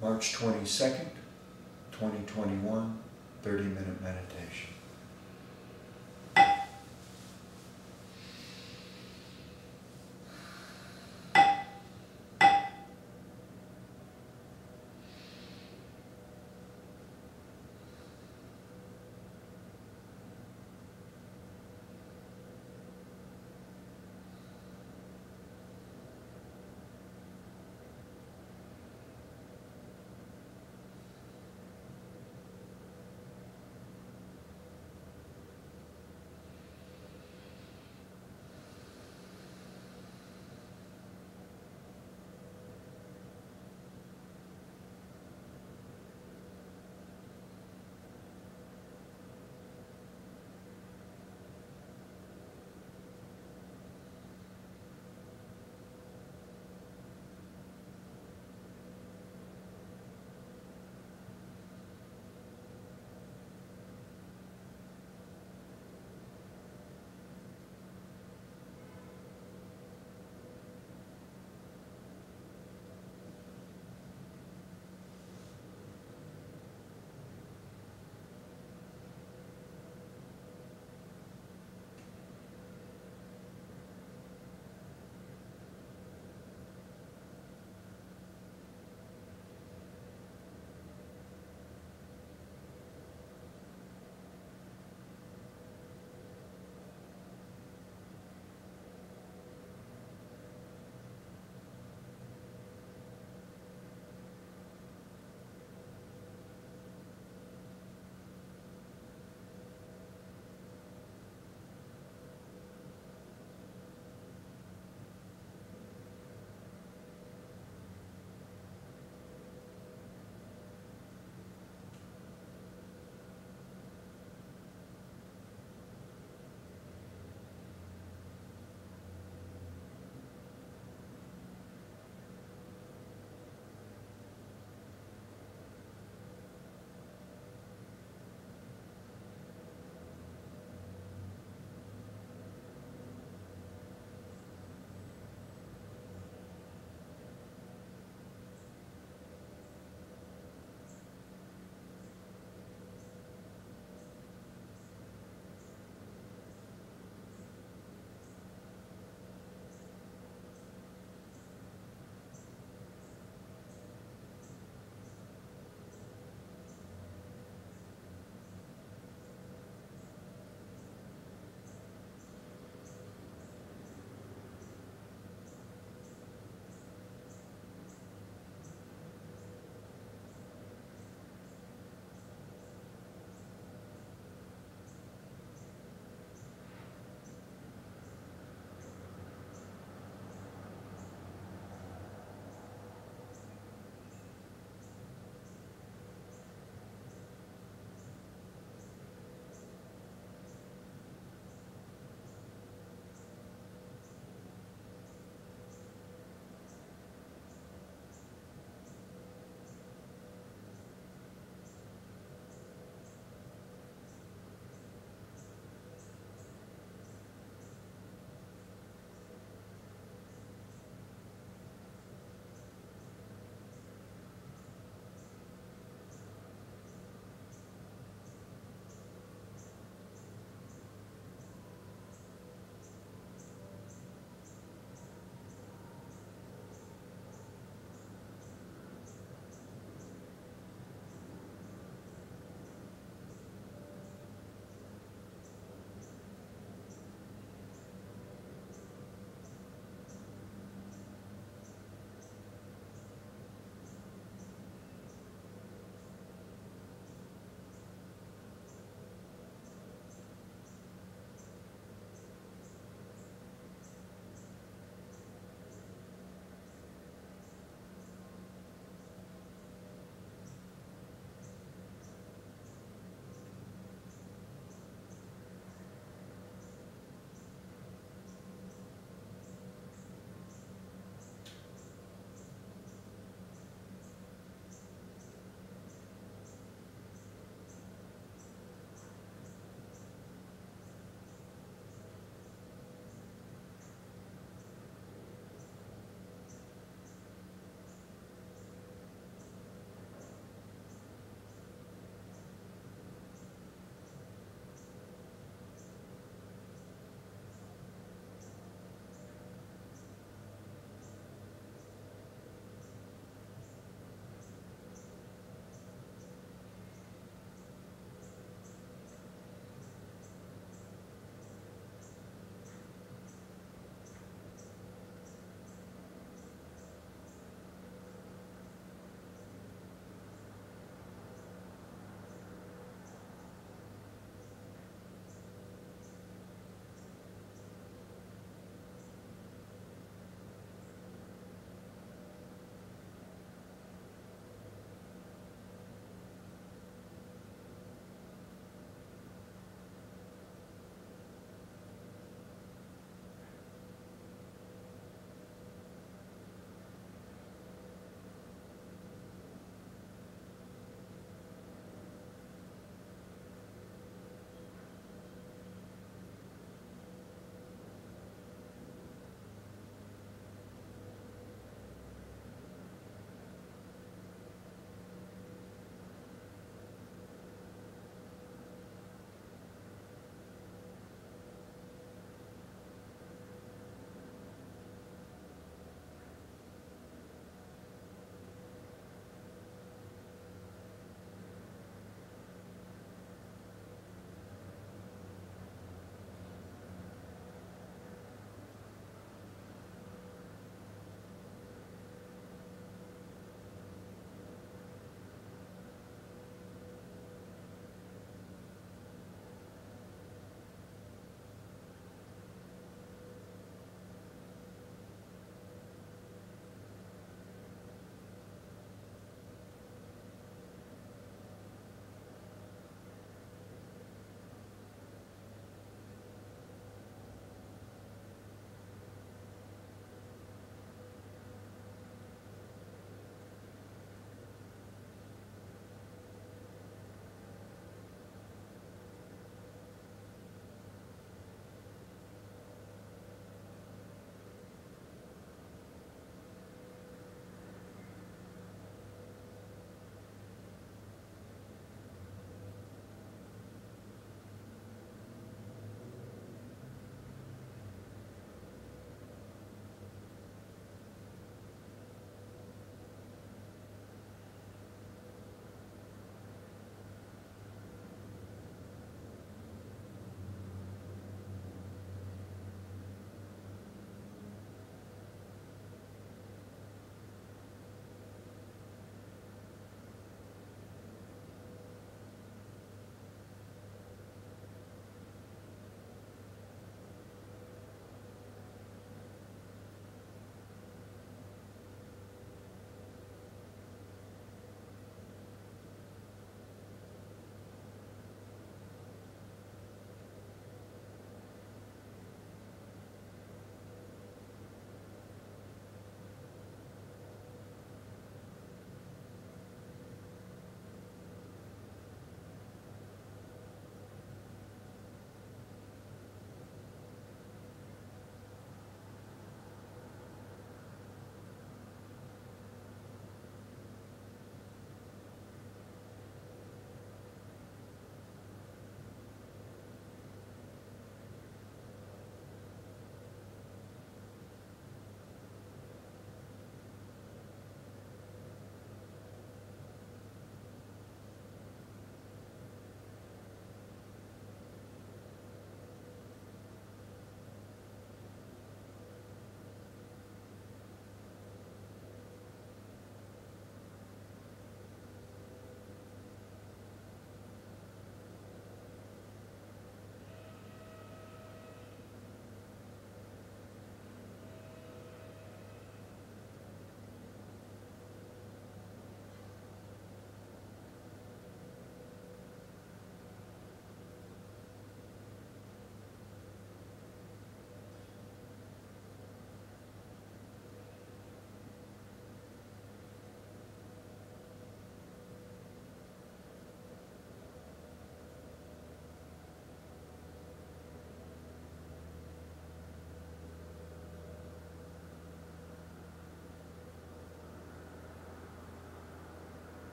March 22nd, 2021, 30 minute meditation.